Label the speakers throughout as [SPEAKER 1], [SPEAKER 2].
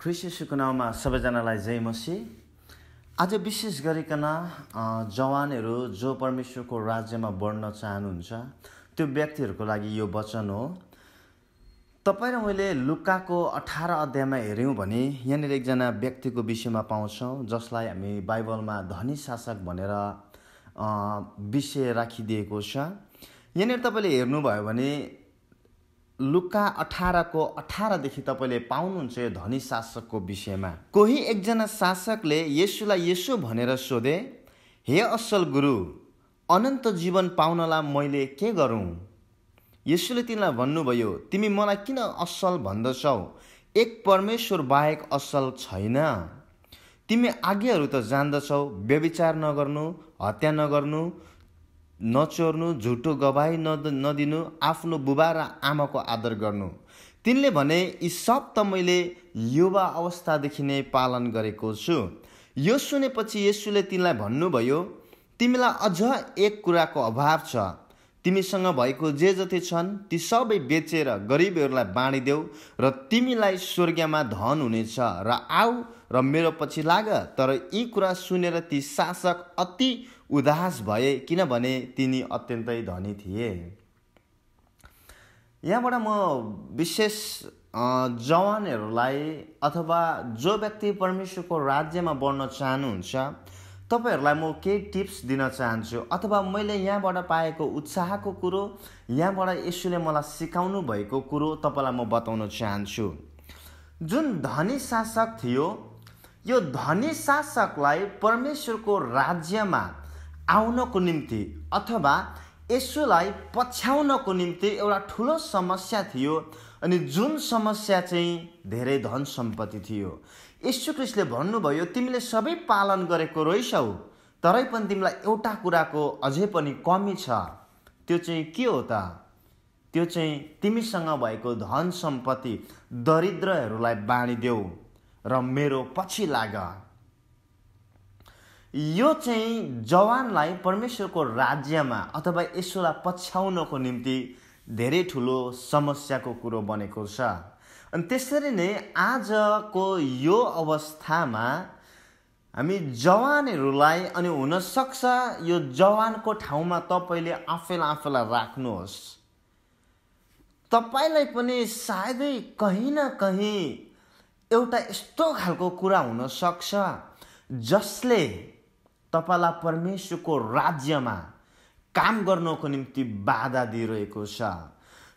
[SPEAKER 1] ख्रिसियसको नाउँमा सबैजनालाई जय मसी आज विशेष गरिकन जवानहरू जो परमेश्वरको राज्यमा बढ्न चाहनुहुन्छ त्यो व्यक्तिहरूको लागि यो वचन हो। तपाईँ र मैले लुक्काको अठार अध्यायमा हेऱ्यौँ भने यहाँनिर एकजना व्यक्तिको विषयमा पाउँछौँ जसलाई हामी बाइबलमा धनी शासक भनेर विषय राखिदिएको छ। यहाँनिर तपाईँले हेर्नुभयो भने लुक्का अठारको अठारदेखि तपाईँले पाउनुहुन्छ यो धनी शासकको विषयमा। कोही एकजना शासकले यसुलाई यसो भनेर सोधे हे असल गुरु अनन्त जीवन पाउनलाई मैले के गरौँ? यसुले तिमीलाई भन्नुभयो तिमी मलाई किन असल भन्दछौ? एक परमेश्वर बाहेक असल छैन। तिमी आज्ञाहरू त जान्दछौ व्यविचार नगर्नु हत्या नगर्नु नचोर्नु झुटो गवाई नद नदिनु आफ्नो बुबा र आमाको आदर गर्नु। तिनले भने यी सब त मैले युवा अवस्थादेखि नै पालन गरेको छु यो सुनेपछि यसुले तिमीलाई भन्नुभयो तिमीलाई अझ एक कुराको अभाव छ। तिमीसँग भएको जे जति छन् ती सबै बेचेर गरिबहरूलाई बाँडिदेऊ र तिमीलाई स्वर्गीयमा धन हुनेछ र आऊ र मेरो पछि लाग। तर यी कुरा सुनेर ती शासक अति उदास भए किनभने तिनी अत्यन्तै धनी थिए। यहाँबाट म विशेष जवानहरूलाई अथवा जो व्यक्ति परमेश्वरको राज्यमा बढ्न चाहनुहुन्छ तपाईँहरूलाई म केही टिप्स दिन चाहन्छु अथवा मैले यहाँबाट पाएको उत्साहको कुरो यहाँबाट यसुले मलाई सिकाउनु भएको कुरो तपाईँलाई म बताउन चाहन्छु। जुन धनी शासक थियो यो धनी शासकलाई परमेश्वरको राज्यमा आउनको निम्ति अथवा यसुलाई पछ्याउनको निम्ति एउटा ठुलो समस्या थियो अनि जुन समस्या चाहिँ धेरै धन सम्पत्ति थियो। यशु क्रिस्टले भन्नुभयो तिमीले सबै पालन गरेको रहेछौ तरै पनि तिमीलाई एउटा कुराको अझै पनि कमी छ। त्यो चाहिँ के हो त? त्यो चाहिँ तिमीसँग भएको धन सम्पत्ति दरिद्रहरूलाई बाँडिदेऊ र मेरो पछि लाग। यो चाहिँ जवानलाई परमेश्वरको राज्यमा अथवा यसोलाई पछ्याउनको निम्ति धेरै ठुलो समस्याको कुरो बनेको छ। अनि त्यसरी नै आजको यो अवस्थामा हामी जवानहरूलाई अनि हुनसक्छ यो जवानको ठाउँमा तपाईँले आफैलाई आफैलाई राख्नुहोस्। तपाईँलाई पनि सायदै कहीँ न कहीँ एउटा यस्तो खालको कुरा हुनसक्छ जसले तपाईँलाई परमेश्वरको राज्यमा काम गर्नको निम्ति बाधा दिइरहेको छ।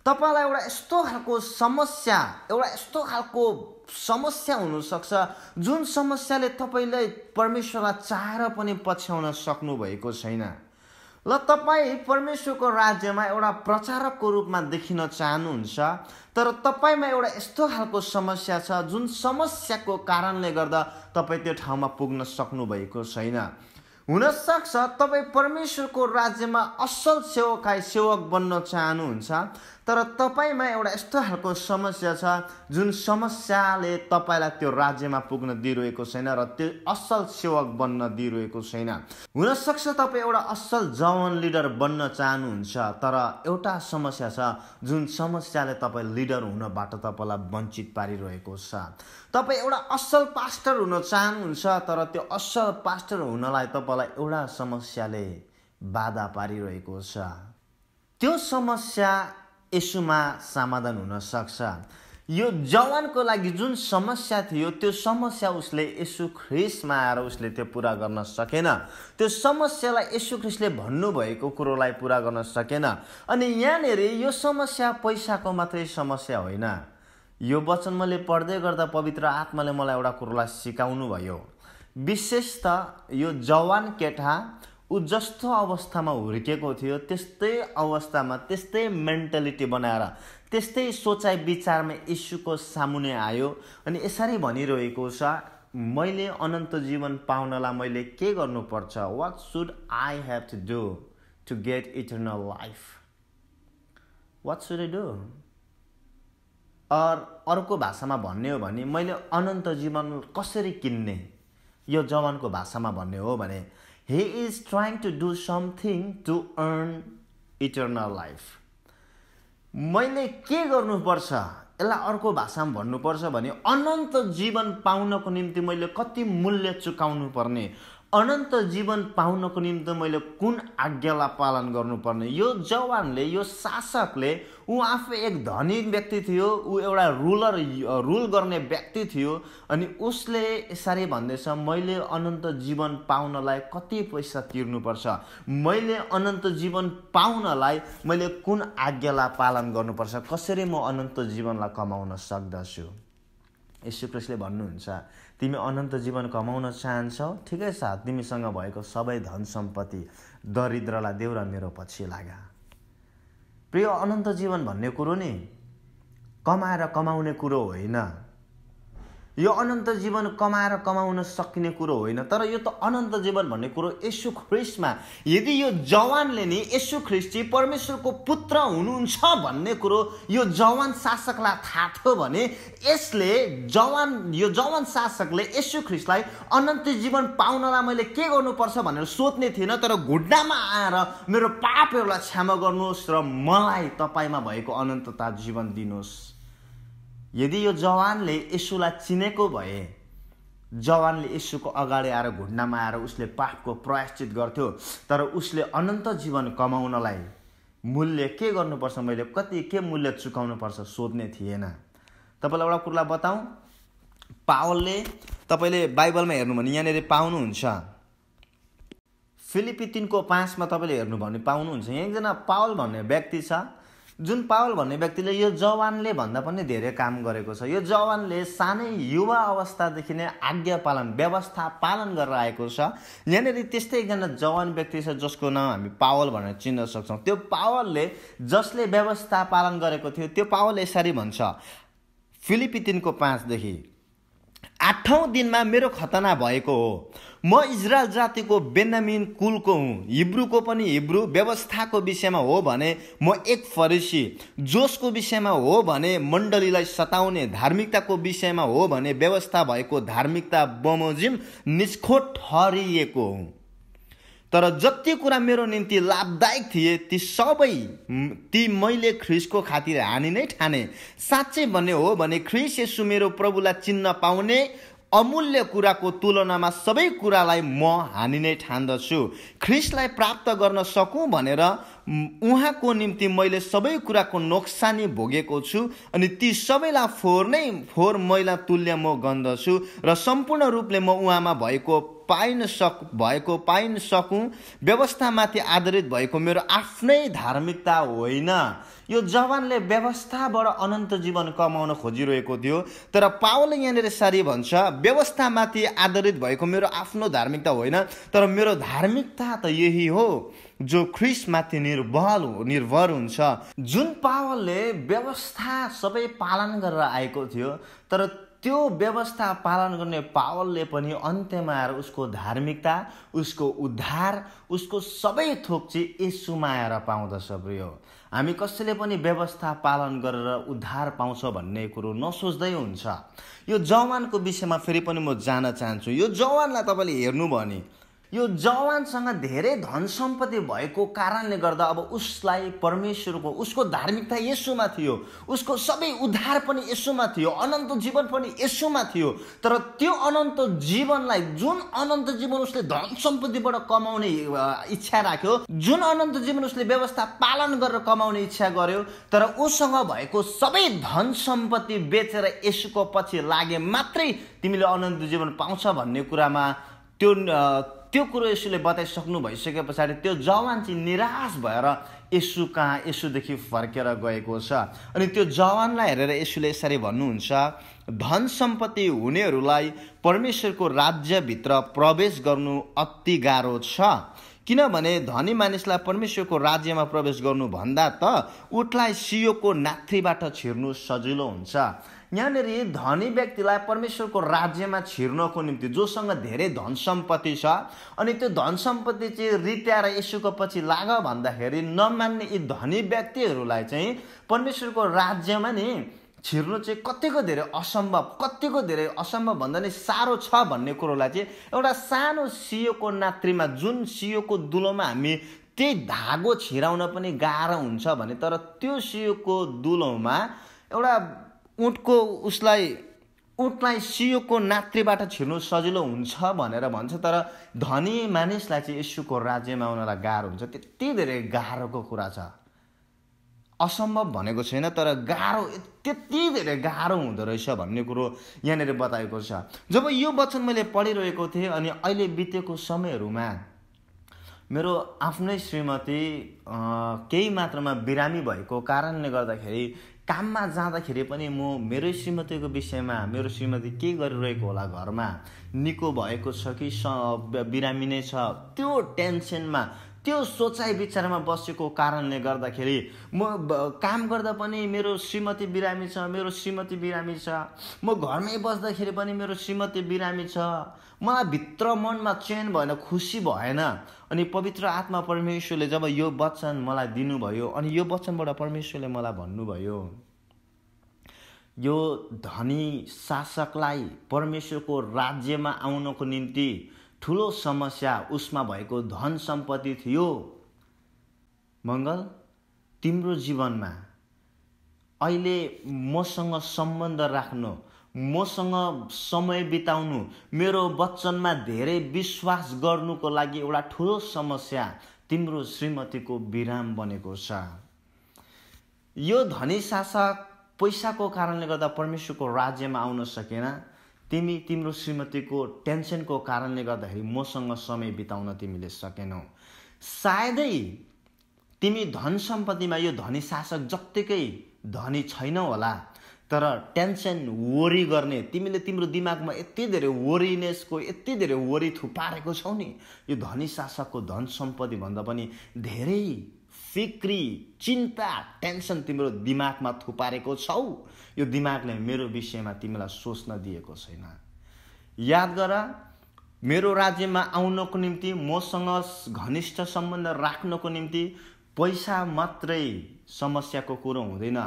[SPEAKER 1] तपाईँलाई एउटा यस्तो खालको समस्या एउटा यस्तो खालको समस्या हुनसक्छ जुन समस्याले तपाईँलाई परमेश्वरलाई चाहेर पनि पछ्याउन सक्नुभएको छैन। ल तपाईँ परमेश्वरको राज्यमा एउटा प्रचारकको रूपमा देखिन चाहनुहुन्छ तर तपाईँमा एउटा यस्तो खालको समस्या छ जुन समस्याको कारणले गर्दा तपाईँ त्यो ठाउँमा पुग्न सक्नुभएको छैन। हुनसक्छ तपाईँ परमेश्वरको राज्यमा असल सेवकाई सेवक बन्न चाहनुहुन्छ। तर तपाईँमा एउटा यस्तो खालको समस्या छ जुन समस्याले तपाईँलाई त्यो राज्यमा पुग्न दिइरहेको छैन र त्यो असल सेवक बन्न दिइरहेको छैन। हुनसक्छ तपाईँ एउटा असल जवान लिडर बन्न चाहनुहुन्छ तर एउटा समस्या छ जुन समस्याले तपाईँ लिडर हुनबाट तपाईँलाई वञ्चित पारिरहेको छ। तपाईँ एउटा असल पास्टर हुन चाहनुहुन्छ तर त्यो असल पास्टर हुनलाई तपाईँलाई एउटा समस्याले बाधा पारिरहेको छ। त्यो समस्या यसुमा समाधान हुन सक्छ। यो जवानको लागि जुन समस्या थियो त्यो समस्या उसले यसु ख्रिसमा आएर उसले त्यो पुरा गर्न सकेन। त्यो समस्यालाई यसु ख्रिसले भन्नुभएको कुरोलाई पुरा गर्न सकेन। अनि यहाँनिर यो समस्या पैसाको मात्रै समस्या होइन। यो वचन मैले पढ्दै गर्दा पवित्र आत्माले मलाई एउटा कुरोलाई सिकाउनु भयो विशेष त यो जवान केटा ऊ जस्तो अवस्थामा हुर्केको थियो त्यस्तै अवस्थामा त्यस्तै मेन्टालिटी बनाएर त्यस्तै सोचाइ विचारमा यीशुको सामुने आयो। अनि यसरी भनिरहेको छ मैले अनन्त जीवन पाउनलाई मैले के गर्नुपर्छ? What should I have to do to get eternal life what should I do अर्को भाषामा भन्ने हो भने मैले अनन्त जीवन कसरी किन्ने? यो जवानको भाषामा भन्ने हो भने he is trying to do something to earn eternal life मैले के गर्नुपर्छ? यसलाई अर्को भाषामा भन्नुपर्छ भने अनन्त जीवन पाउनको निम्ति मैले कति मूल्य चुकाउनु पर्ने अनन्त जीवन पाउनको निम्ति मैले कुन आज्ञालाई पालन गर्नुपर्ने? यो जवानले यो शासकले ऊ आफै एक धनी व्यक्ति थियो ऊ एउटा रुलर रुल गर्ने व्यक्ति थियो अनि उसले यसरी भन्दैछ मैले अनन्त जीवन पाउनलाई कति पैसा तिर्नुपर्छ? मैले अनन्त जीवन पाउनलाई मैले कुन आज्ञालाई पालन गर्नुपर्छ? कसरी म अनन्त जीवनलाई कमाउन सक्दछु? यसो कृष्णले भन्नुहुन्छ तिमी अनन्त जीवन कमाउन चाहन्छौ? ठिकै छ। तिमीसँग भएको सबै धन सम्पत्ति दरिद्रलाई देऊ र मेरो पछि लागा। प्रिय अनन्त जीवन भन्ने कुरो नि कमाएर कमाउने कुरो होइन। यो अनन्त जीवन कमाएर कमाउन सकिने कुरो होइन तर यो त अनन्त जीवन भन्ने कुरो यसु ख्रिस्टमा। यदि यो जवानले नि यसु ख्रिस्ट चाहिँ परमेश्वरको पुत्र हुनुहुन्छ भन्ने कुरो यो जवान शासकलाई थाहा थियो भने यसले जवान यो जवान शासकले यसु ख्रिस्टलाई अनन्त जीवन पाउनलाई मैले के गर्नुपर्छ भनेर सोध्ने थिएन तर घुड्डामा आएर मेरो पापहरूलाई क्षमा गर्नुहोस् र मलाई तपाईँमा भएको अनन्तता जीवन दिनुहोस्। यदि यो जवानले यसुलाई चिनेको भए जवानले यसुको अगाडि आएर घुन्डामा आएर उसले पापको प्रयाश्चित गर्थ्यो तर उसले अनन्त जीवन कमाउनलाई मूल्य के गर्नुपर्छ मैले कति के मूल्य चुकाउनुपर्छ सोध्ने थिएन। तपाईँलाई एउटा कुरालाई बताउँ। पावलले तपाईँले बाइबलमा हेर्नु भने यहाँनिर पाउनुहुन्छ। फिलिपी तिनको पाँचमा तपाईँले हेर्नु भने पाउनुहुन्छ। यहाँ एकजना पावल भन्ने व्यक्ति छ। जुन पावल भन्ने व्यक्तिले यो जवानले भन्दा पनि धेरै काम गरेको छ। यो जवानले सानै युवा अवस्थादेखि नै आज्ञा पालन व्यवस्था पालन गरेर आएको छ। यहाँनिर त्यस्तै एकजना जवान व्यक्ति छ जसको नाम हामी पावल भनेर चिन्न सक्छौँ। त्यो पावलले जसले व्यवस्था पालन गरेको थियो त्यो पावल यसरी भन्छ फिलिपी तिनको पाँचदेखि आठौँ दिनमा मेरो खतना भएको हो। म इजरायल जातिको बेनामिन कुलको हुँ। हिब्रूको पनि हिब्रू व्यवस्थाको विषयमा हो भने म एक फरिसी। जोसको विषयमा हो भने मण्डलीलाई सताउने धार्मिकताको विषयमा हो भने व्यवस्था भएको धार्मिकता बमोजिम निष्खोट ठहरिएको हुँ। तर जति कुरा मेरो निम्ति लाभदायक थिए ती सबै ती मैले ख्रिसको खातिर हानि नै ठाने। साँच्चै भन्ने हो भने ख्रिस यसु मेरो प्रभुलाई चिन्न पाउने अमूल्य कुराको तुलनामा सबै कुरालाई म हानि नै ठान्दछु। ख्रिसलाई प्राप्त गर्न सकौँ भनेर उहाँको निम्ति मैले सबै कुराको नोक्सानी भोगेको छु अनि ती सबैलाई फोहोर नै फोहोर मैला तुल्य म गन्दछु र सम्पूर्ण रूपले म उहाँमा भएको पाइन सक भएको पाइन सकौँ व्यवस्थामाथि आधारित भएको मेरो आफ्नै धार्मिकता होइन। यो जवानले व्यवस्थाबाट अनन्त जीवन कमाउन खोजिरहेको थियो तर पावलले यहाँनिर सारी भन्छ व्यवस्थामाथि आधारित भएको मेरो आफ्नो धार्मिकता होइन तर मेरो धार्मिकता त यही हो जो ख्रिसमाथि निर्भर निर्भर हुन्छ। जुन पावलले व्यवस्था सबै पालन गरेर आएको थियो तर त्यो व्यवस्था पालन गर्ने पावलले पनि अन्त्यमा आएर उसको धार्मिकता उसको उद्धार उसको सबै थोक चाहिँ यसुमा आएर पाउँदछ प्रियो। हामी कसैले पनि व्यवस्था पालन गरेर उद्धार पाउँछ भन्ने कुरो नसोच्दै हुन्छ। यो जवानको विषयमा फेरि पनि म जान चाहन्छु। यो जवानलाई तपाईँले हेर्नु भने यो जवानसँग धेरै धन सम्पत्ति भएको कारणले गर्दा अब उसलाई परमेश्वरको उसको धार्मिकता यसोमा थियो उसको सबै उद्धार पनि यसोमा थियो अनन्त जीवन पनि यसोमा थियो तर त्यो अनन्त जीवनलाई जुन अनन्त जीवन उसले धन सम्पत्तिबाट कमाउने इच्छा राख्यो जुन अनन्त जीवन उसले व्यवस्था पालन गरेर कमाउने इच्छा गर्यो तर उसँग भएको सबै धन सम्पत्ति बेचेर यसुको पछि लागे मात्रै तिमीले अनन्त जीवन पाउँछ भन्ने कुरामा त्यो त्यो कुरो यसुले बताइसक्नु भइसके पछाडि त्यो जवान चाहिँ निराश भएर यसु कहाँ यसुदेखि फर्केर गएको छ। अनि त्यो जवानलाई हेरेर यसुले यसरी भन्नुहुन्छ धन सम्पत्ति हुनेहरूलाई परमेश्वरको राज्यभित्र प्रवेश गर्नु अति गाह्रो छ। किनभने धनी मानिसलाई परमेश्वरको राज्यमा प्रवेश गर्नुभन्दा त उठलाई सियोको नाथ्रीबाट छिर्नु सजिलो हुन्छ। यहाँनिर धनी व्यक्तिलाई परमेश्वरको राज्यमा छिर्नको निम्ति जोसँग धेरै धन सम्पत्ति छ अनि त्यो धन सम्पत्ति चाहिँ रित्याएर यसुको पछि लाग भन्दाखेरि नमान्ने यी धनी व्यक्तिहरूलाई चाहिँ परमेश्वरको राज्यमा नि छिर्नु चाहिँ कतिको धेरै असम्भव कतिको धेरै असम्भव भन्दा नि साह्रो छ भन्ने कुरोलाई चाहिँ एउटा सानो सियोको नात्रीमा जुन सियोको दुलोमा हामी त्यही धागो छिराउन पनि गाह्रो हुन्छ भने तर त्यो सियोको दुलोमा एउटा उठको उसलाई उठलाई सियोको नात्रीबाट छिर्नु सजिलो हुन्छ भनेर भन्छ तर धनी मानिसलाई चाहिँ यशुको राज्यमा आउनलाई गाह्रो हुन्छ। त्यति धेरै गाह्रोको कुरा छ। असम्भव भनेको छैन तर गाह्रो त्यति धेरै गाह्रो हुँदो रहेछ भन्ने कुरो यहाँनिर बताएको छ। जब यो वचन मैले पढिरहेको थिएँ अनि अहिले बितेको समयहरूमा मेरो आफ्नै श्रीमती केही मात्रामा बिरामी भएको कारणले गर्दाखेरि काममा जाँदाखेरि पनि म मेरो श्रीमतीको विषयमा मेरो श्रीमती के गरिरहेको होला घरमा निको भएको छ कि बिरामी नै छ त्यो टेन्सनमा त्यो सोचाइ विचारमा बसेको कारणले गर्दाखेरि म काम गर्दा पनि मेरो श्रीमती बिरामी छ मेरो श्रीमती बिरामी छ। म घरमै बस्दाखेरि पनि मेरो श्रीमती बिरामी छ। मलाई भित्र मनमा चेन भएन खुसी भएन। अनि पवित्र आत्मा परमेश्वरले जब यो वचन मलाई दिनुभयो अनि यो वचनबाट परमेश्वरले मलाई भन्नुभयो यो धनी शासकलाई परमेश्वरको राज्यमा आउनको निम्ति ठुलो समस्या उसमा भएको धन सम्पत्ति थियो। मङ्गल तिम्रो जीवनमा अहिले मसँग सम्बन्ध राख्नु मसँग समय बिताउनु मेरो वचनमा धेरै विश्वास गर्नुको लागि एउटा ठुलो समस्या तिम्रो श्रीमतीको विराम बनेको छ। यो धनी शासक पैसाको कारणले गर्दा परमेश्वरको राज्यमा आउन सकेन। तिमी तिम्रो श्रीमतीको टेन्सनको कारणले गर्दाखेरि मसँग समय बिताउन तिमीले सकेनौ। सायदै तिमी धन सम्पत्तिमा यो धनी शासक जत्तिकै धनी छैनौ होला तर टेन्सन वरि गर्ने तिमीले तिम्रो दिमागमा यति धेरै वरिनेसको यति धेरै वरि थुपारेको छौ नि यो धनी शासकको धन सम्पत्ति भन्दा पनि धेरै फिक्री चिन्ता टेन्सन तिम्रो दिमागमा थुपारेको छौ। यो दिमागले मेरो विषयमा तिमीलाई सोच्न दिएको छैन। याद गर मेरो राज्यमा आउनको निम्ति मसँग घनिष्ठ सम्बन्ध राख्नको निम्ति पैसा मात्रै समस्याको कुरो हुँदैन।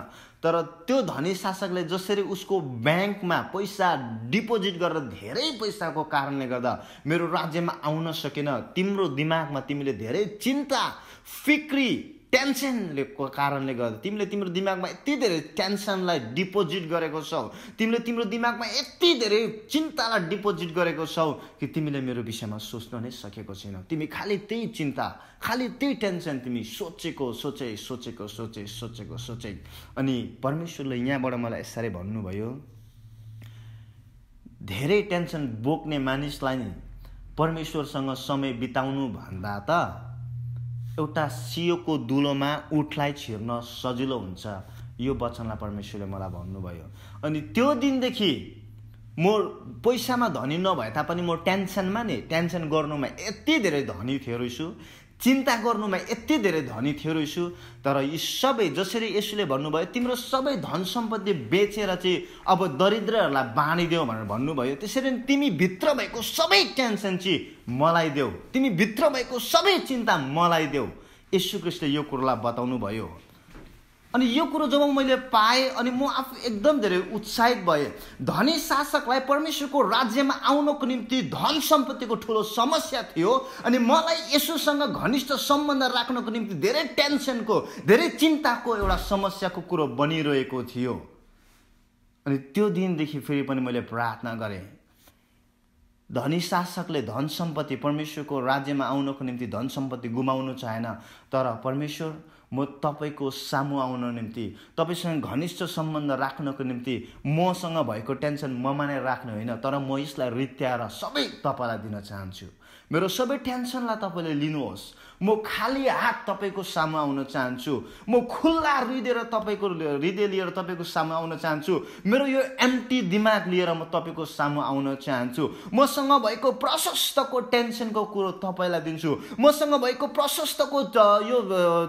[SPEAKER 1] तर त्यो धनी शासकले जसरी उसको ब्याङ्कमा पैसा डिपोजिट गरेर धेरै पैसाको कारणले गर्दा मेरो राज्यमा आउन सकेन तिम्रो दिमागमा तिमीले धेरै चिन्ता फिक्री टेन्सनले कारणले गर्दा तिमीले तिम्रो दिमागमा यति धेरै टेन्सनलाई डिपोजिट गरेको छौ तिमीले तिम्रो दिमागमा यति धेरै चिन्तालाई डिपोजिट गरेको छौ कि तिमीले मेरो विषयमा सोच्न नै सकेको छैनौ। तिमी खालि त्यही चिन्ता खालि त्यही टेन्सन तिमी सोचेको सोचे सोचेको सोचे सोचेको सोचे। अनि परमेश्वरले यहाँबाट मलाई यसरी भन्नुभयो धेरै टेन्सन बोक्ने मानिसलाई परमेश्वरसँग समय बिताउनु भन्दा त एउटा सियोको दुलोमा उठलाई छिर्न सजिलो हुन्छ। यो वचनलाई परमेश्वरले मलाई भन्नुभयो। अनि त्यो दिनदेखि म पैसामा धनी नभए तापनि म टेन्सनमा नि टेन्सन गर्नुमा यति धेरै धनी थियो रहेछु। चिन्ता गर्नुमा यति धेरै धनी थियो रहेछु तर यी सबै जसरी यसुले भन्नुभयो तिम्रो सबै धन सम्पत्ति बेचेर चाहिँ अब दरिद्रहरूलाई बाँडिदेऊ भनेर भन्नुभयो त्यसरी तिमी भित्र भएको सबै टेन्सन चाहिँ मलाई देऊ तिमी भित्र भएको सबै चिन्ता मलाई देऊ यशु कृष्णले यो कुरोलाई बताउनु भयो अनि यो कुरो जब मैले पाएँ अनि म आफू एकदम धेरै उत्साहित भएँ धनी शासकलाई परमेश्वरको राज्यमा आउनको निम्ति धन सम्पत्तिको ठुलो समस्या थियो अनि मलाई यसोसँग घनिष्ठ सम्बन्ध राख्नको निम्ति धेरै टेन्सनको धेरै चिन्ताको एउटा समस्याको कुरो बनिरहेको थियो। अनि त्यो दिनदेखि फेरि पनि मैले प्रार्थना गरेँ धनी शासकले धन सम्पत्ति परमेश्वरको राज्यमा आउनको निम्ति धन सम्पत्ति गुमाउनु चाहेन तर परमेश्वर म तपाईँको सामु आउन निम्ति तपाईँसँग घनिष्ठ सम्बन्ध राख्नको निम्ति मसँग भएको टेन्सन ममा नै राख्नु होइन तर म यसलाई रित्याएर सबै तपाईँलाई दिन चाहन्छु। मेरो सबै टेन्सनलाई तपाईँले लिनुहोस्। म खाली हात तपाईँको सामु आउन चाहन्छु। म खुल्ला हृदय तपाईँको हृदय लिएर तपाईँको सामु आउन चाहन्छु। मेरो यो एम्टी दिमाग लिएर म तपाईँको सामु आउन चाहन्छु। मसँग भएको प्रशस्तको टेन्सनको कुरो तपाईँलाई दिन्छु। मसँग भएको प्रशस्तको यो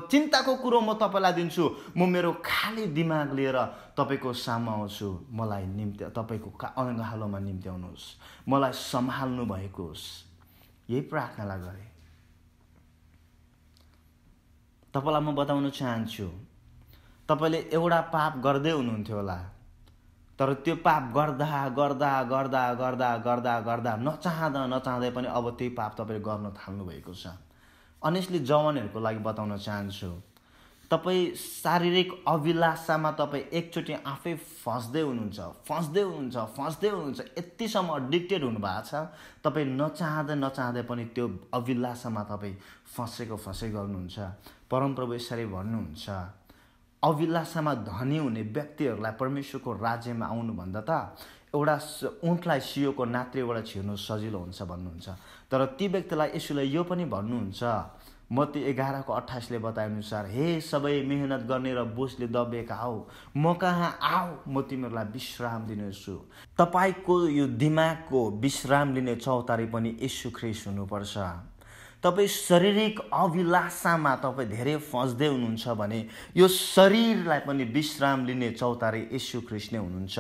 [SPEAKER 1] चिन्ताको कुरो म तपाईँलाई दिन्छु। म मेरो खाली दिमाग लिएर तपाईँको सामु आउँछु। मलाई निम्ति तपाईँको अङ्गालोमा निम्ति आउनुहोस् मलाई सम्हाल्नु भएको होस् यही प्रार्थनालाई गरेँ। तपाईँलाई म बताउन चाहन्छु तपाईँले एउटा पाप गर्दै हुनुहुन्थ्यो होला तर त्यो पाप गर्दा गर्दा गर्दा गर्दा गर्दा गर्दा नचाहँदा नचाहँदै पनि अब त्यही पाप तपाईँले गर्न थाल्नुभएको छ। अनेस्टली जवानहरूको लागि बताउन चाहन्छु तपाईँ शारीरिक अभिलाषामा तपाईँ एकचोटि आफै फस्दै हुनुहुन्छ फस्दै हुनुहुन्छ फस्दै हुनुहुन्छ यतिसम्म एडिक्टेड हुनुभएको छ। तपाईँ नचाहँदै नचाहँदै पनि त्यो अभिलाषामा तपाईँ फँसेको फँसे गर्नुहुन्छ। परमप्रभु यसरी भन्नुहुन्छ अभिलाषामा धनी हुने व्यक्तिहरूलाई परमेश्वरको राज्यमा आउनुभन्दा त एउटा ऊँटलाई सियोको नात्रेबाट छिर्नु सजिलो हुन्छ भन्नुहुन्छ। तर ती व्यक्तिलाई यसोले यो पनि भन्नुहुन्छ मती एघारको अठाइसले बताएअनुसार हे सबै मेहनत गर्ने र बोसले दबिएका हौ म कहाँ आऊ? म तिमीहरूलाई विश्राम दिनेछु। तपाईँको यो दिमागको विश्राम लिने चौतारी पनि यसु ख्रिस हुनुपर्छ। तपाईँ शारीरिक अभिलाषामा तपाईँ धेरै फस्दै हुनुहुन्छ भने यो शरीरलाई पनि विश्राम लिने चौतारी यशु ख्रिस्ट नै हुनुहुन्छ।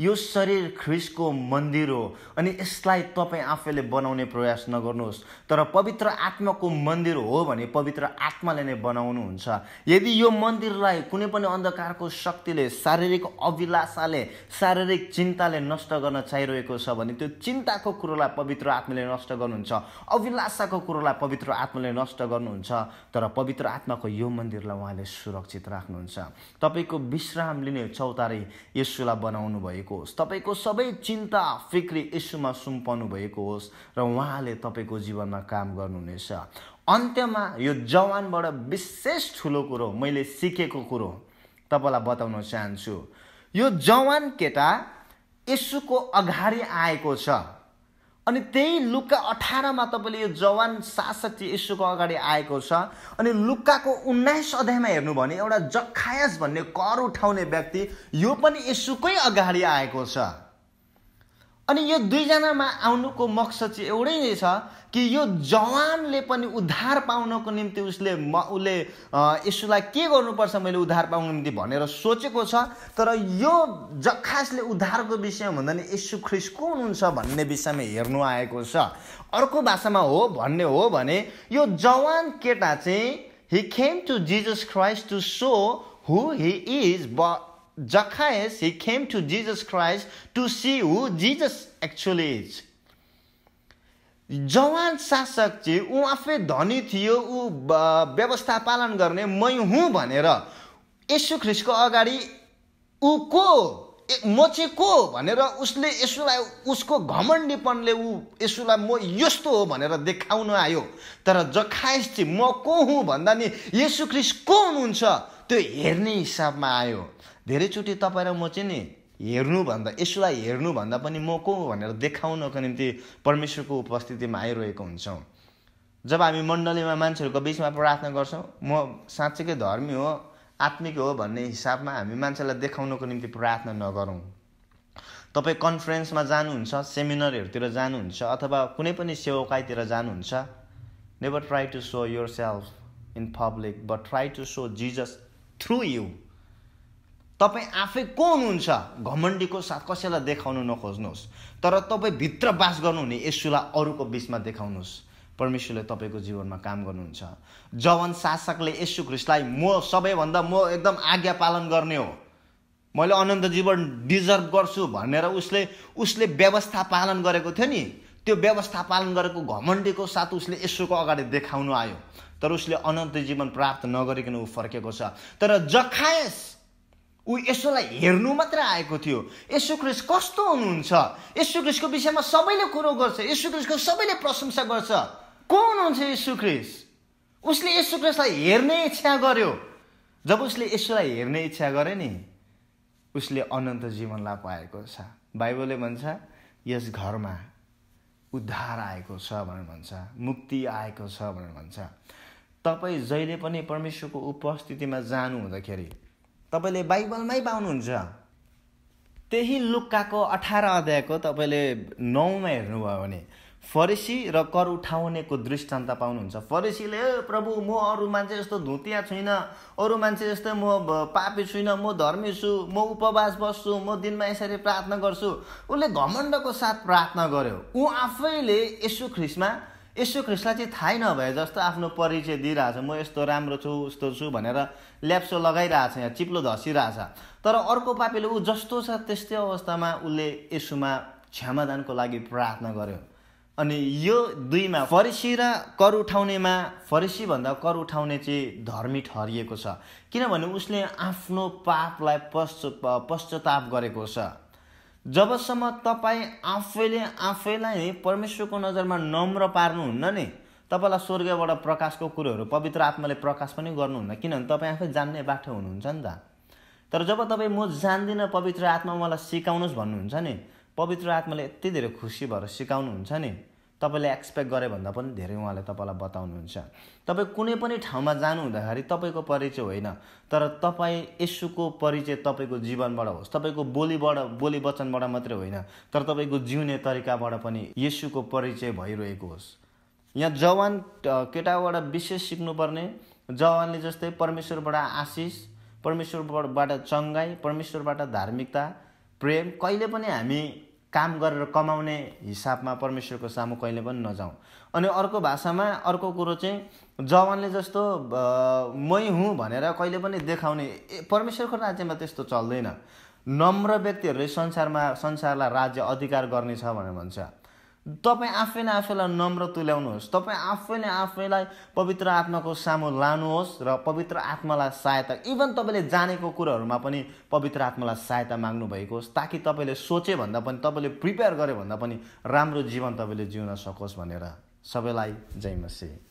[SPEAKER 1] यो शरीर ख्रिस्टको मन्दिर हो अनि यसलाई तपाईँ आफैले बनाउने प्रयास नगर्नुहोस्। तर पवित्र आत्माको मन्दिर हो भने पवित्र आत्माले नै बनाउनुहुन्छ। यदि यो मन्दिरलाई कुनै पनि अन्धकारको शक्तिले शारीरिक अभिलाषाले शारीरिक चिन्ताले नष्ट गर्न चाहिरहेको छ भने त्यो चिन्ताको कुरोलाई पवित्र आत्माले नष्ट गर्नुहुन्छ। अभिलाषाको कुरोलाई पवित्र आत्माले नष्ट गर्नुहुन्छ तर पवित्र आत्माको यो मन्दिरलाई उहाँले सुरक्षित राख्नुहुन्छ। तपाईँको विश्राम लिने चौतारी यसुलाई बनाउनु भएको होस्। तपाईँको सबै चिन्ता फिक्री यसुमा सुम्पाउनु भएको होस् र उहाँले तपाईँको जीवनमा काम गर्नुहुनेछ। अन्त्यमा यो जवानबाट विशेष ठुलो कुरो मैले सिकेको कुरो तपाईँलाई बताउन चाहन्छु। यो जवान केटा यसुको अगाडि आएको छ। अनि त्यही लुक्का अठारमा तपाईँले यो जवान चाहिँ यशुको अगाडि आएको छ। अनि लुक्काको उन्नाइस अध्यायमा हेर्नु भने एउटा जखायस भन्ने कर उठाउने व्यक्ति यो पनि यसुकै अगाडि आएको छ। अनि यो दुईजनामा आउनुको मकसद चाहिँ एउटै नै छ कि यो जवानले पनि उद्धार पाउनको निम्ति उसले म उसले यसुलाई के गर्नुपर्छ मैले उद्धार पाउनको निम्ति भनेर सोचेको छ। तर यो जखासले उद्धारको विषयमा भन्दा नि यसु ख्रिस को हुनुहुन्छ भन्ने विषयमा हेर्नु आएको छ। अर्को भाषामा हो भन्ने हो भने यो जवान केटा चाहिँ he came to Jesus Christ to see who he is ब Zacchaeus he came to Jesus Christ to see who Jesus actually is जवान शासक चाहिँ ऊ आफै धनी थियो ऊ व्यवस्था पालन गर्ने मै हुँ भनेर यसु ख्रिस्टको अगाडि ऊ को? म चाहिँ को भनेर उसले यसुलाई उसको घमण्डीपनले ऊ यसुलाई म यस्तो हो भनेर देखाउन आयो। तर जखायस चाहिँ म को हुँ भन्दा नि यसु ख्रिस्ट को हुनुहुन्छ? त्यो हेर्ने हिसाबमा आयो। धेरैचोटि तपाईँ र म चाहिँ नि हेर्नुभन्दा यसोलाई हेर्नुभन्दा पनि म को भनेर देखाउनको निम्ति परमेश्वरको उपस्थितिमा आइरहेको हुन्छौँ। जब हामी मण्डलीमा मान्छेहरूको बिचमा प्रार्थना गर्छौँ म साँच्चीकै धर्मी हो आत्मिक हो भन्ने हिसाबमा हामी मान्छेलाई देखाउनको निम्ति प्रार्थना नगरौँ। तपाईँ कन्फरेन्समा जानुहुन्छ सेमिनारहरूतिर जानुहुन्छ अथवा कुनै पनि सेवकाइतिर जानुहुन्छ never try to show yourself in public but try to show Jesus through you तपाईँ आफै को हुनुहुन्छ घमण्डीको साथ कसैलाई देखाउनु नखोज्नुहोस्। तर तपाईँ भित्र बास गर्नुहुने यसुलाई अरूको बिचमा देखाउनुहोस्। परमेश्वरले तपाईँको जीवनमा काम गर्नुहुन्छ। जवान शासकले यसु ख्रिस्टलाई म सबैभन्दा म एकदम आज्ञा पालन गर्ने हो। मैले अनन्त जीवन डिजर्भ गर्छु भनेर उसले उसले व्यवस्था पालन गरेको थियो नि। त्यो व्यवस्था पालन गरेको घमण्डीको साथ उसले यसोको अगाडि देखाउनु आयो। तर उसले अनन्त जीवन प्राप्त नगरिकन ऊ फर्केको छ। तर जखायस ऊ यसोलाई हेर्नु मात्रै आएको थियो। यसो क्रिस कस्तो हुनुहुन्छ? यसो क्रिसको विषयमा सबैले कुरो गर्छ। यसो क्रिसको सबैले प्रशंसा गर्छ। को हुनुहुन्छ यसो क्रिस? उसले यसो क्रिसलाई हेर्ने इच्छा गर्यो। जब उसले यसोलाई हेर्ने इच्छा गरे नि उसले अनन्त जीवनलाई पाएको छ। बाइबलले भन्छ यस घरमा उद्धार आएको छ भनेर भन्छ मुक्ति आएको छ भनेर भन्छ। तपाईँ जहिले पनि परमेश्वरको उपस्थितिमा जानु हुँदाखेरि तपाईँले बाइबलमै पाउनुहुन्छ त्यही लुक्काको अठार अध्यायको तपाईँले नौमा हेर्नुभयो भने फरेसी र कर उठाउनेको दृष्टान्त पाउनुहुन्छ। फरेसीले प्रभु म अरू मान्छे जस्तो धुतिया छुइनँ अरू मान्छे जस्तै म पापी छुइनँ म धर्मी छु म उपवास बस्छु म दिनमा यसरी प्रार्थना गर्छु। उसले घमण्डको साथ प्रार्थना गर्यो। ऊ आफैले यसो ख्रिसमा यसो ख्रिस्टलाई चाहिँ थाहै नभए जस्तो आफ्नो परिचय दिइरहेछ। म यस्तो राम्रो छु उस्तो छु भनेर ल्याप्सो लगाइरहेछ यहाँ चिप्लो धसिरहेछ। तर अर्को पापीले ऊ जस्तो छ त्यस्तै अवस्थामा उसले यसुमा क्षमादानको लागि प्रार्थना गर्यो। अनि यो दुईमा फरिसी र कर उठाउनेमा फरिसीभन्दा कर उठाउने चाहिँ धर्मी ठहरिएको छ। किनभने उसले आफ्नो पापलाई पश्च पश्चाताप गरेको छ। जबसम्म तपाईँ आफैले आफैलाई परमेश्वरको नजरमा नम्र पार्नुहुन्न नि तपाईँलाई स्वर्गबाट प्रकाशको कुरोहरू पवित्र आत्माले प्रकाश पनि गर्नुहुन्न। किनभने तपाईँ आफै जान्ने बाटो हुनुहुन्छ नि त। तर जब तपाईँ म जान्दिनँ पवित्र आत्मा मलाई सिकाउनुहोस् भन्नुहुन्छ नि पवित्र आत्माले यति धेरै खुसी भएर सिकाउनुहुन्छ नि। तपाईँले एक्सपेक्ट गरे भन्दा पनि धेरै उहाँले तपाईँलाई बताउनुहुन्छ। तपाईँ कुनै पनि ठाउँमा जानु हुँदाखेरि तपाईँको परिचय होइन तर तपाईँ यसुको परिचय तपाईँको जीवनबाट होस् तपाईँको बोलीबाट बोली वचनबाट मात्रै होइन तर तपाईँको जिउने तरिकाबाट पनि यसुको परिचय भइरहेको होस्। यहाँ जवान केटाबाट विशेष सिक्नुपर्ने जवानले जस्तै परमेश्वरबाट आशिष परमेश्वरबाट चङ्गाई परमेश्वरबाट धार्मिकता प्रेम कहिले पनि हामी काम गरेर कमाउने हिसाबमा परमेश्वरको सामु कहिले पनि नजाउँ। अनि अर्को भाषामा अर्को कुरो चाहिँ जवानले जस्तो मै हुँ भनेर कहिले पनि देखाउने परमेश्वरको राज्यमा त्यस्तो चल्दैन। नम्र व्यक्तिहरूले संसारमा संसारलाई राज्य अधिकार गर्नेछ भनेर भन्छ। तपाईँ आफैले आफैलाई नम्र तुल्याउनुहोस्। तपाईँ आफैले आफैलाई पवित्र आत्माको सामु लानुहोस् र पवित्र आत्मालाई सहायता इभन तपाईँले जानेको कुरोहरूमा पनि पवित्र आत्मालाई सहायता माग्नु भएको होस् ताकि तपाईँले सोचे भन्दा पनि तपाईँले प्रिपेयर गरे भन्दा पनि राम्रो जीवन तपाईँले जिउन सकोस् भनेर। सबैलाई जय मसी